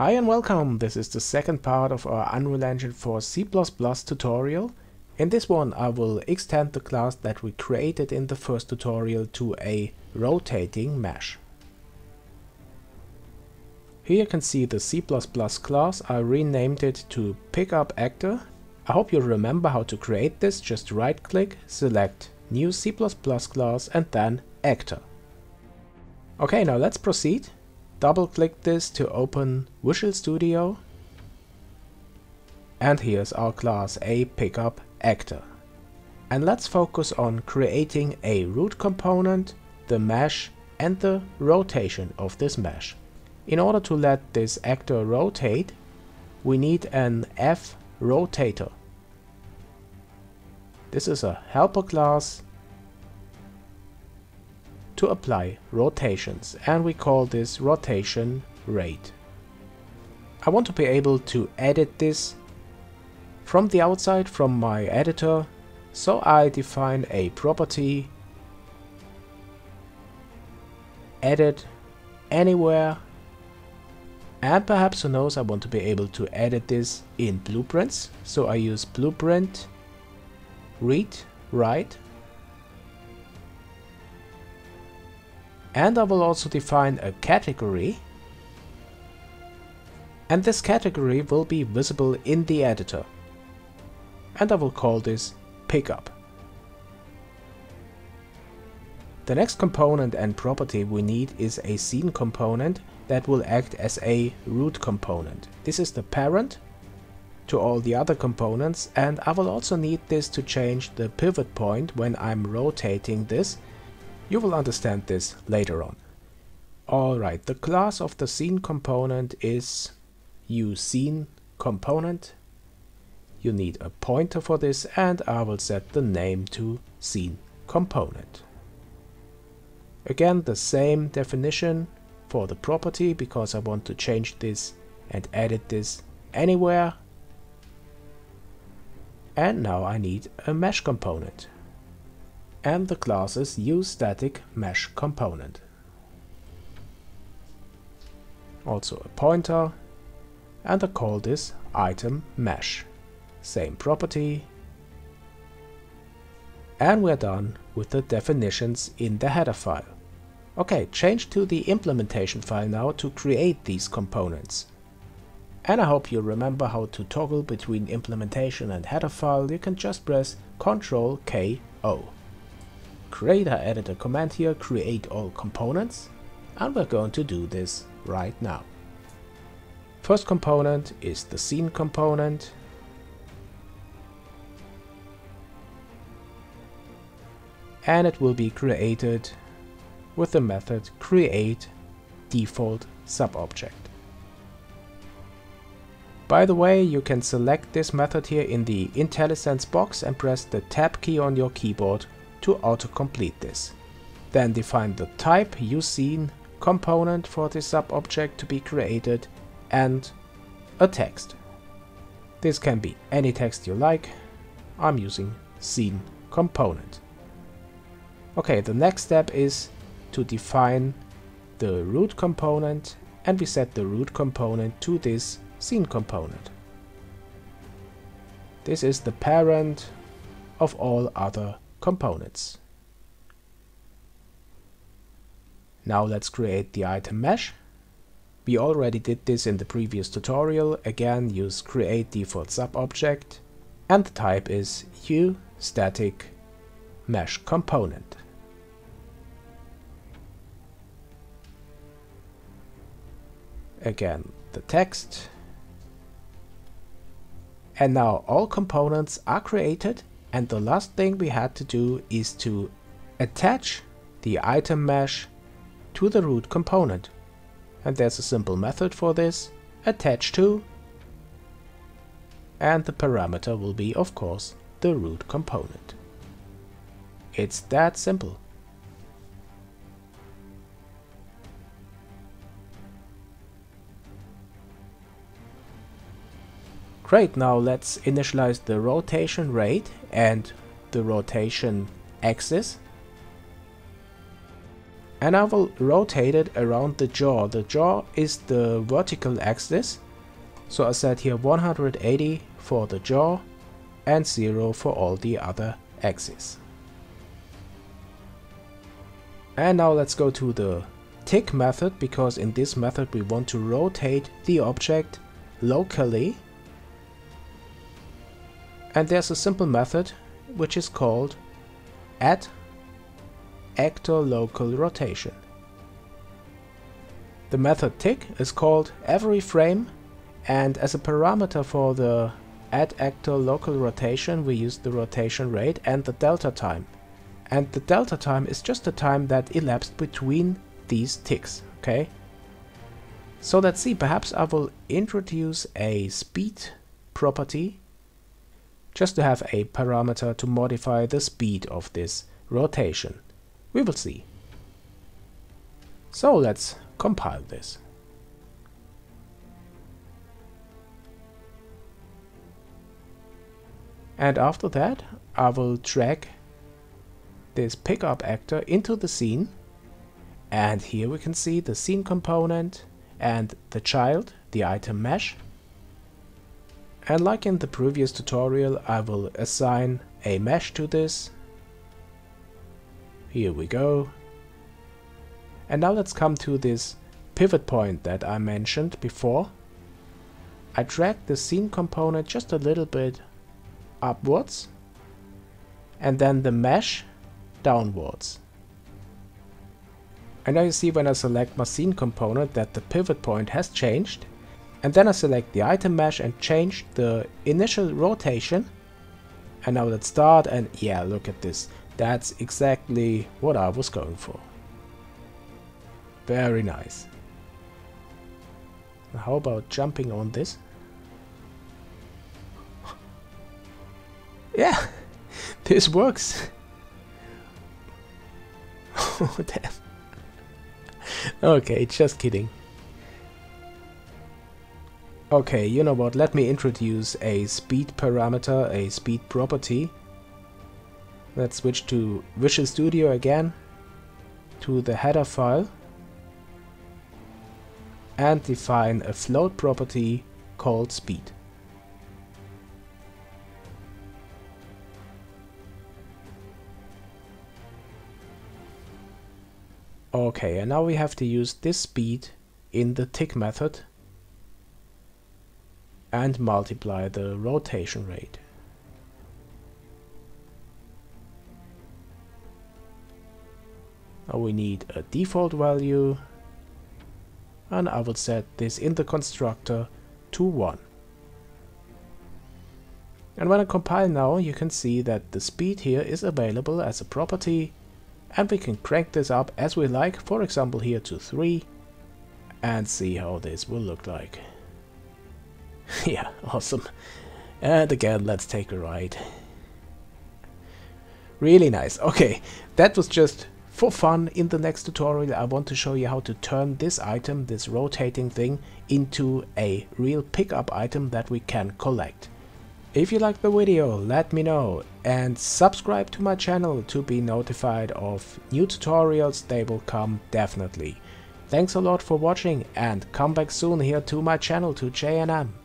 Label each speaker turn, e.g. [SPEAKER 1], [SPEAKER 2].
[SPEAKER 1] Hi and welcome! This is the second part of our Unreal Engine 4 C++ tutorial. In this one I will extend the class that we created in the first tutorial to a rotating mesh. Here you can see the C++ class, I renamed it to Pickup Actor. I hope you remember how to create this, just right click, select New C++ class and then Actor. Okay, now let's proceed double click this to open Visual Studio and here's our class a pickup actor. And let's focus on creating a root component, the mesh and the rotation of this mesh. In order to let this actor rotate, we need an F rotator. This is a helper class to apply rotations and we call this rotation rate. I want to be able to edit this from the outside from my editor so I define a property edit anywhere and perhaps who knows I want to be able to edit this in blueprints so I use blueprint read write and I will also define a category and this category will be visible in the editor and I will call this pickup. The next component and property we need is a scene component that will act as a root component. This is the parent to all the other components and I will also need this to change the pivot point when I'm rotating this you will understand this later on. Alright, the class of the scene component is uScene component. You need a pointer for this and I will set the name to scene component. Again the same definition for the property because I want to change this and edit this anywhere. And now I need a mesh component and the class's uStaticMeshComponent. Also a pointer and I call this item mesh. Same property. And we're done with the definitions in the header file. Okay, change to the implementation file now to create these components. And I hope you remember how to toggle between implementation and header file. You can just press Ctrl K O create a editor command here, create all components, and we're going to do this right now. First component is the scene component. And it will be created with the method create default subobject. By the way, you can select this method here in the IntelliSense box and press the tab key on your keyboard to autocomplete this. Then define the type uScene component for the sub-object to be created and a text. This can be any text you like. I'm using scene component. Okay, the next step is to define the root component and we set the root component to this scene component. This is the parent of all other components. Now let's create the item mesh. We already did this in the previous tutorial. Again, use create default sub object and the type is u static mesh component. Again, the text. And now all components are created and the last thing we had to do is to attach the item mesh to the root component. And there's a simple method for this, attach to, and the parameter will be of course the root component. It's that simple. Great, now let's initialize the rotation rate and the rotation axis. and I will rotate it around the yaw. The yaw is the vertical axis, so I set here 180 for the yaw and 0 for all the other axes. And now let's go to the tick method because in this method we want to rotate the object locally and there's a simple method which is called add actor local rotation. The method tick is called every frame and as a parameter for the add actor local rotation we use the rotation rate and the delta time. And the delta time is just the time that elapsed between these ticks, okay? So let's see, perhaps I will introduce a speed property just to have a parameter to modify the speed of this rotation. We will see. So let's compile this. And after that, I will drag this pickup actor into the scene. And here we can see the scene component and the child, the item mesh. And like in the previous tutorial, I will assign a mesh to this. Here we go. And now let's come to this pivot point that I mentioned before. I drag the scene component just a little bit upwards and then the mesh downwards. And now you see when I select my scene component that the pivot point has changed. And then I select the item mesh and change the initial rotation. And now let's start and yeah, look at this. That's exactly what I was going for. Very nice. How about jumping on this? yeah, this works. oh damn. Okay, just kidding. Okay, you know what, let me introduce a speed parameter, a speed property. Let's switch to Visual Studio again, to the header file, and define a float property called speed. Okay, and now we have to use this speed in the tick method and multiply the rotation rate. Now we need a default value and I will set this in the constructor to 1. And when I compile now you can see that the speed here is available as a property and we can crank this up as we like, for example here to 3 and see how this will look like. yeah, awesome. And again, let's take a ride. Really nice. Okay, that was just for fun. In the next tutorial, I want to show you how to turn this item, this rotating thing, into a real pickup item that we can collect. If you liked the video, let me know and subscribe to my channel to be notified of new tutorials, they will come definitely. Thanks a lot for watching and come back soon here to my channel to Jayanam.